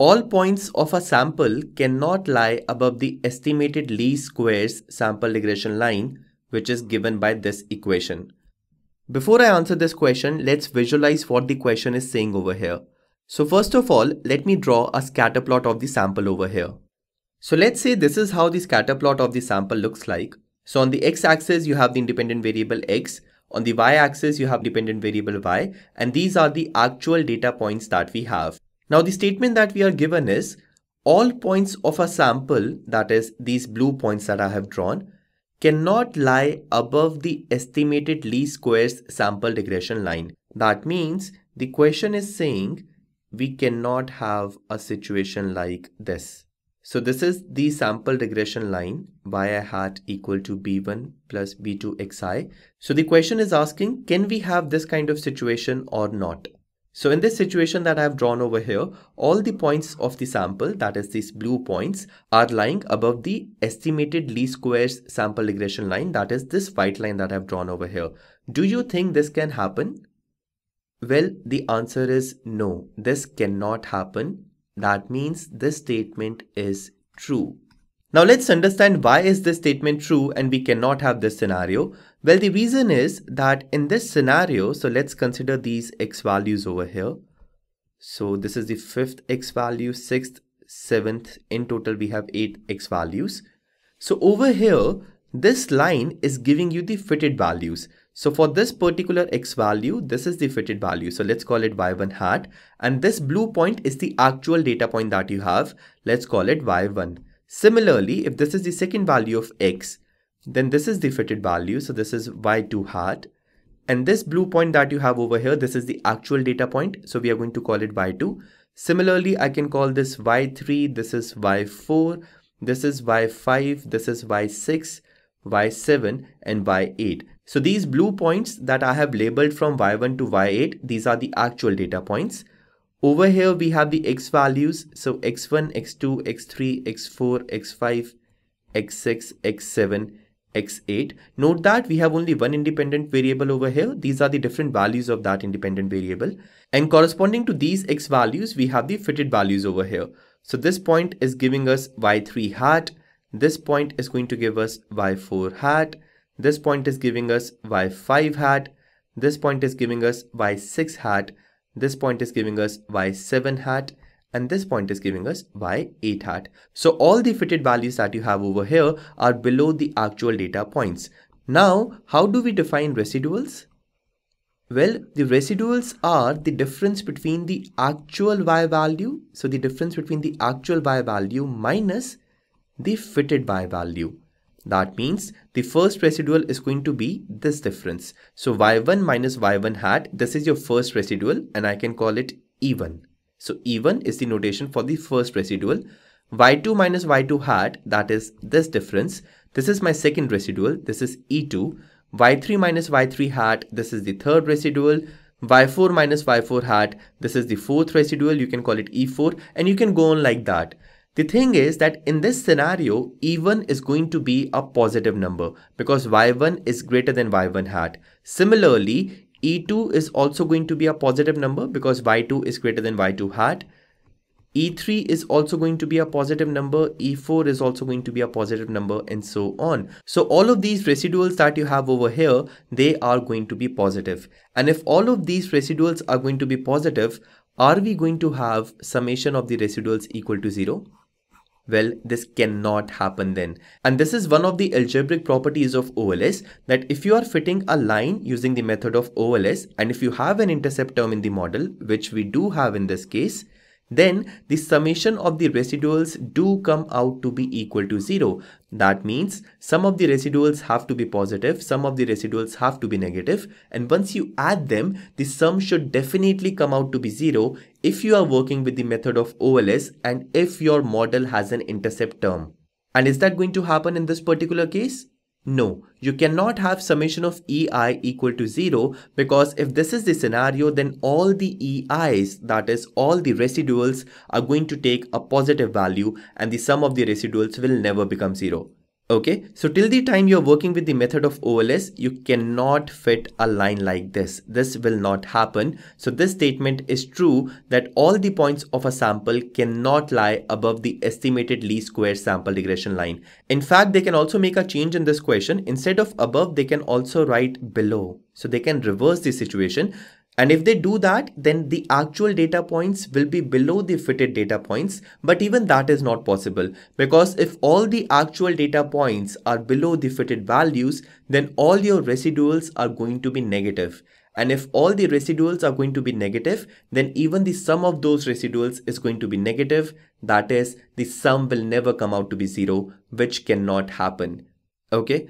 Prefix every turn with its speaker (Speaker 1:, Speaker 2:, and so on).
Speaker 1: all points of a sample cannot lie above the estimated least squares sample regression line which is given by this equation. Before I answer this question, let's visualize what the question is saying over here. So first of all, let me draw a scatter plot of the sample over here. So let's say this is how the scatter plot of the sample looks like. So on the x-axis, you have the independent variable x. On the y-axis, you have dependent variable y. And these are the actual data points that we have. Now the statement that we are given is all points of a sample, that is these blue points that I have drawn, cannot lie above the estimated least squares sample regression line. That means the question is saying we cannot have a situation like this. So this is the sample regression line y hat equal to b1 plus b2 xi. So the question is asking can we have this kind of situation or not? So in this situation that I have drawn over here, all the points of the sample, that is these blue points, are lying above the estimated least squares sample regression line, that is this white line that I have drawn over here. Do you think this can happen? Well, the answer is no, this cannot happen. That means this statement is true. Now let's understand why is this statement true and we cannot have this scenario. Well, the reason is that in this scenario, so let's consider these x values over here. So this is the fifth x value, sixth, seventh, in total we have eight x values. So over here, this line is giving you the fitted values. So for this particular x value, this is the fitted value. So let's call it y1 hat. And this blue point is the actual data point that you have. Let's call it y1. Similarly, if this is the second value of x, then this is the fitted value. So this is y2 hat. And this blue point that you have over here, this is the actual data point. So we are going to call it y2. Similarly, I can call this y3, this is y4, this is y5, this is y6, y7 and y8. So these blue points that I have labeled from y1 to y8, these are the actual data points. Over here we have the x values. So x1, x2, x3, x4, x5, x6, x7, x8. Note that we have only one independent variable over here. These are the different values of that independent variable. And corresponding to these x values, we have the fitted values over here. So this point is giving us y3 hat. This point is going to give us y4 hat. This point is giving us y5 hat. This point is giving us y6 hat this point is giving us y7 hat and this point is giving us y8 hat. So all the fitted values that you have over here are below the actual data points. Now, how do we define residuals? Well, the residuals are the difference between the actual y value, so the difference between the actual y value minus the fitted y value. That means the first residual is going to be this difference. So y1 minus y1 hat, this is your first residual and I can call it E1. So E1 is the notation for the first residual. y2 minus y2 hat, that is this difference. This is my second residual. This is E2. y3 minus y3 hat, this is the third residual y4 minus y4 hat this is the fourth residual you can call it e4 and you can go on like that the thing is that in this scenario, E1 is going to be a positive number because Y1 is greater than Y1 hat. Similarly, E2 is also going to be a positive number because Y2 is greater than Y2 hat. E3 is also going to be a positive number, E4 is also going to be a positive number and so on. So all of these residuals that you have over here, they are going to be positive. And if all of these residuals are going to be positive, are we going to have summation of the residuals equal to 0? Well, this cannot happen then. And this is one of the algebraic properties of OLS that if you are fitting a line using the method of OLS and if you have an intercept term in the model, which we do have in this case, then the summation of the residuals do come out to be equal to 0. That means some of the residuals have to be positive, some of the residuals have to be negative and once you add them, the sum should definitely come out to be 0 if you are working with the method of OLS and if your model has an intercept term. And is that going to happen in this particular case? No, you cannot have summation of EI equal to 0 because if this is the scenario then all the EIs that is all the residuals are going to take a positive value and the sum of the residuals will never become 0. Okay, so till the time you're working with the method of OLS, you cannot fit a line like this. This will not happen. So this statement is true that all the points of a sample cannot lie above the estimated least square sample regression line. In fact, they can also make a change in this question. Instead of above, they can also write below. So they can reverse the situation and if they do that, then the actual data points will be below the fitted data points. But even that is not possible because if all the actual data points are below the fitted values, then all your residuals are going to be negative. And if all the residuals are going to be negative, then even the sum of those residuals is going to be negative. That is, the sum will never come out to be zero, which cannot happen. Okay,